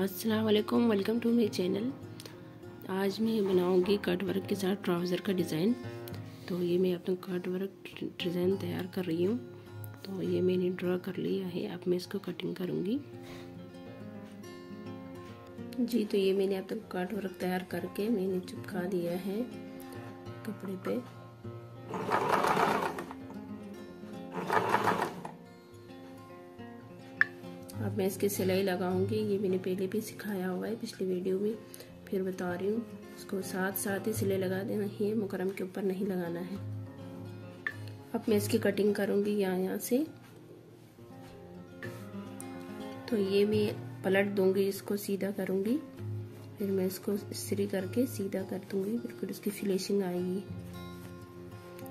अस्सलाम वालेकुम to my channel आज मैं बनाऊँगी कट वर्क के साथ ट्राउज़र का डिज़ाइन तो ये मैं अपना कट वर्क डिज़ाइन तैयार कर रही हूँ। तो ये मैंने ड्रा कर लिया है, अब मैं इसको कटिंग करूँगी। जी तो ये मैंने अपना कट वर्क तैयार करके मैंने चिपका दिया है कपड़े पे। अब मैं इसकी सिलाई लगाऊँगी। ये मैंने पहले भी सिखाया हुआ है पिछली वीडियो में। फिर बता रही हूँ। इसको साथ साथ ही सिलाई लगा देना है मुकरम के ऊपर नहीं लगाना है। अब मैं इसकी कटिंग करूँगी यहाँ यहाँ से। तो ये मैं पलट दूँगी, इसको सीधा करूँगी। फिर मैं इसको स्त्री करके सीधा कर दूँगी। बिल्कुल इसकी फिनिशिंग आएगी।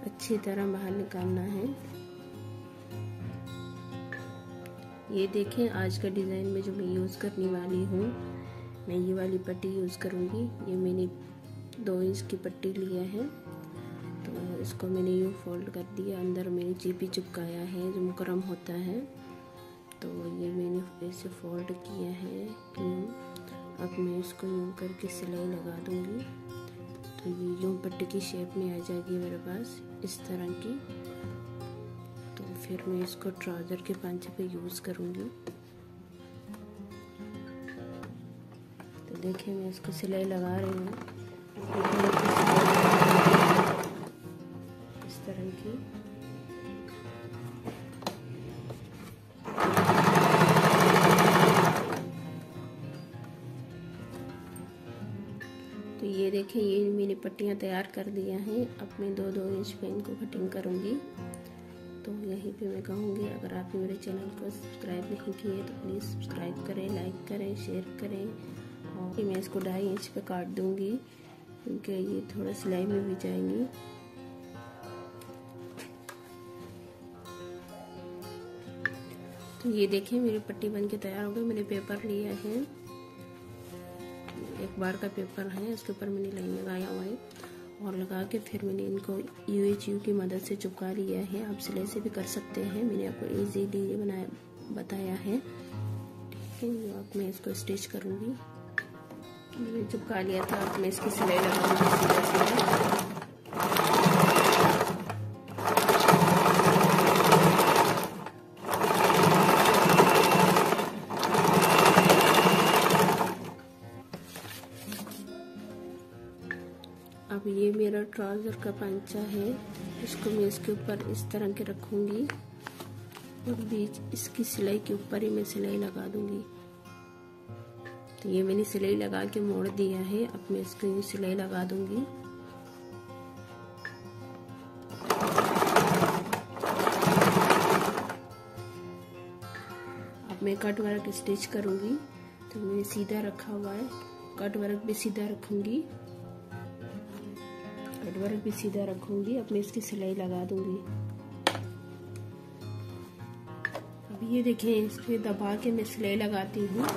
अच्छी तरह बाहर निकालना है। ये देखें, आज का डिज़ाइन में जो मैं यूज़ करने वाली हूँ, मैं ये वाली पट्टी यूज़ करूँगी। ये मैंने दो इंच की पट्टी लिया है तो इसको मैंने यूँ फोल्ड कर दिया। अंदर मैंने चीपी चिपकाया है, जो मुकरम होता है। तो ये मैंने ऐसे फोल्ड किया है, यूँ। अब मैं इसको यूँ करके सिलाई लगा दूँगी। तो ये यूँ पट्टी की शेप में आ जाएगी मेरे पास, इस तरह की। फिर मैं इसको ट्राउज़र के पांचे पे यूज़ करूँगी। तो देखिए, मैं इसको सिलाई लगा रही हूँ। इस तरह की। तो ये देखें ये मैंने पट्टियाँ तैयार कर दिया हैं। अब मैं दो दो इंच पे इनको कटिंग करूँगी। तो यहीं पे मैं कहूँगी, अगर आप मेरे चैनल को सब्सक्राइब नहीं किए तो प्लीज़ सब्सक्राइब करें, लाइक करें, शेयर करें और मैं इसको ढाई इंच पे काट दूँगी, क्योंकि ये थोड़ा सिलाई में भी जाएँगी। तो ये देखिए मेरी पट्टी बन के तैयार हो गई, मैंने पेपर लिया है। एक बार का पेपर है, उसके ऊपर मैंने लाइन लगाया और लगा के फिर मैंने इनको यू एच यू की मदद से चिपका लिया है। आप सिलाई से भी कर सकते हैं। मैंने आपको ईजीली ये बनाया, बताया है। ठीक है आप मैं इसको स्टिच करूँगी। मैंने चिपका लिया था, अब मैं इसकी सिलाई लगाऊँगी। अब ये मेरा ट्राउज़र का पंचा है। इसको मैं इसके ऊपर इस तरह के रखूँगी और बीच इसकी सिलाई के ऊपर ही मैं सिलाई लगा दूँगी। तो ये मैंने सिलाई लगा के मोड़ दिया है। अब मैं इसको सिलाई लगा दूँगी। अब मैं कट वर्क स्टिच करूँगी। तो मैंने सीधा रखा हुआ है। कट वर्क भी सीधा रखूँगी। वर्क भी सीधा रखूँगी अब मैं इसकी सिलाई लगा दूँगी। अब ये देखें, इसके दबा के मैं सिलाई लगाती हूँ।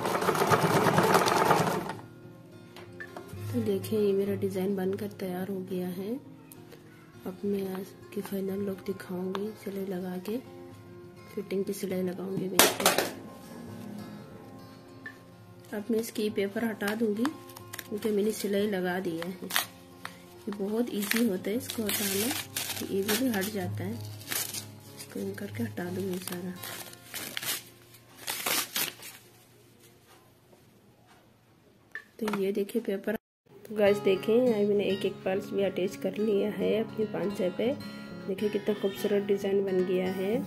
तो देखें, ये मेरा डिज़ाइन बनकर तैयार हो गया है। अब मैं आज की फाइनल लुक दिखाऊँगी सिलाई लगा के। फिटिंग की सिलाई लगाऊँगी मैं। अब मैं इसकी पेपर हटा दूँगी, क्योंकि मैंने सिलाई लगा दिया है। ये बहुत इजी होता है इसको हटाना ये भी हट जाता है। इसको इन करके हटा दूँगी सारा। तो ये देखिए पेपर तो गैस देखें, यहाँ मैंने एक एक पर्स भी अटैच कर लिया है अपने पांचे पे। देखिए कितना खूबसूरत डिज़ाइन बन गया है।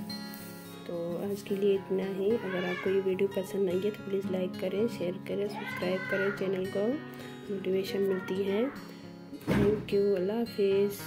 तो आज के लिए इतना ही। अगर आपको ये वीडियो पसंद आई है तो प्लीज़ लाइक करें शेयर करें सब्सक्राइब करें चैनल को। मोटिवेशन मिलती है। Thank you. Love is.